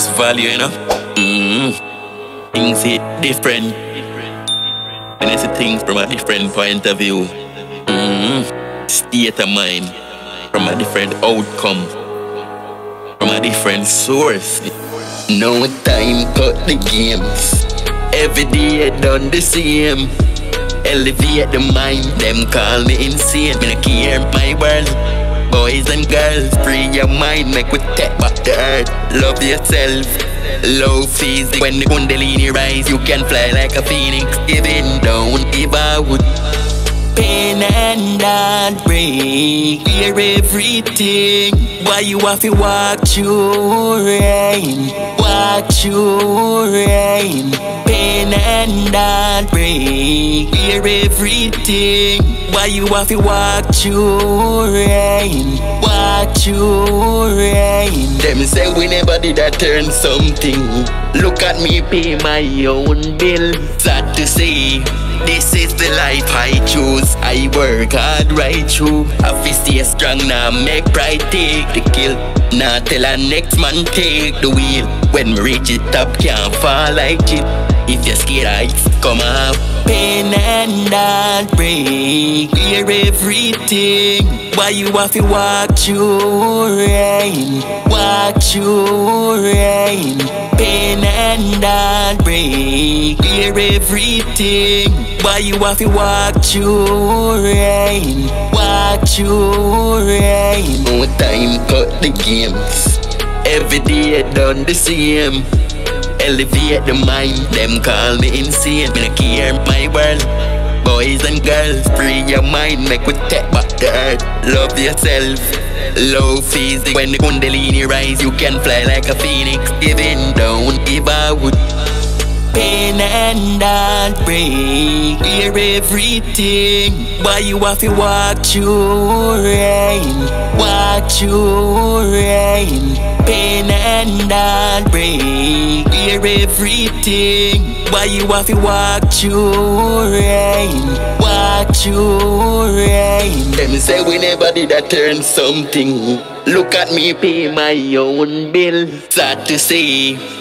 just value, you know. Mm-hmm. Things hit different. And I see things from a different point of view. Mm-hmm. State of mind. From a different outcome. From a different source. No time cut the games. Every day done the same. Elevate the mind, them call me insane. Me no care my world. Boys and girls, free your mind, make we take back the earth. Love yourself. Low fees when the kundalini rise, you can fly like a phoenix. Even don't give out. Pain and heartbreak, hear everything. Why you have to walk through rain? Walk through rain. Pain and heartbreak, hear everything. Why you have to walk through rain? Walk through rain. Them say we never did a turn something. Look at me pay my own bill. Sad to say. This is the life I choose. I work hard right through. I feel stay strong now, make pride take the kill. Now tell a next man take the wheel. When we reach it top, can't fall like it. If you're scared, heights, come up. Pain and heartbreak, hear everything. Why you have to walk through rain? Walk through rain. Pain and heartbreak, hear everything. Why you have to walk through rain? Walk through rain. No time cut the games. Every day done the same. Elevate the mind, them call me insane. Me no care my world. Boys and girls, free your mind, make we take back the earth. Love yourself. Low fees when the kundalini rise, you can fly like a phoenix. Even don't give out. Pain and heartbreak, hear everything. Why you have to walk through rain? Walk through rain. Pain and heartbreak, hear everything. Why you have to walk through rain? Walk through rain. Them say we never did a turn something. Look at me pay my own bill. Sad to say.